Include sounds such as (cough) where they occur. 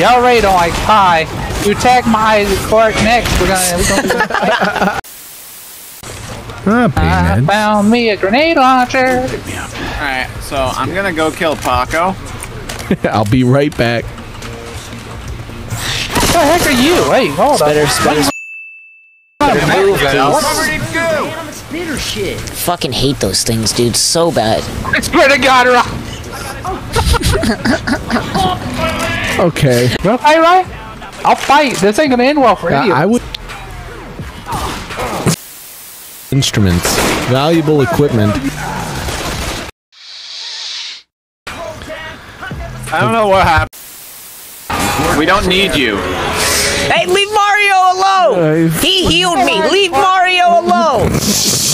Y'all already don't like pie. You attack my court next. We're gonna. We're gonna do a fight. Ah, I found me a grenade launcher. Alright, so I'm gonna go kill Paco. (laughs) I'll be right back. What the heck are you? Wait, hold Better, up. better, better move, dude. I fucking hate those things, dude, so bad. I swear to God, Rock. (laughs) Okay. You wanna fight, right? I'll fight. This ain't gonna end well for Yeah, you. I would. Instruments, valuable equipment. I don't know what happened. We don't need you. Hey, leave Mario alone! Uh, He healed me! Leave Mario alone! (laughs)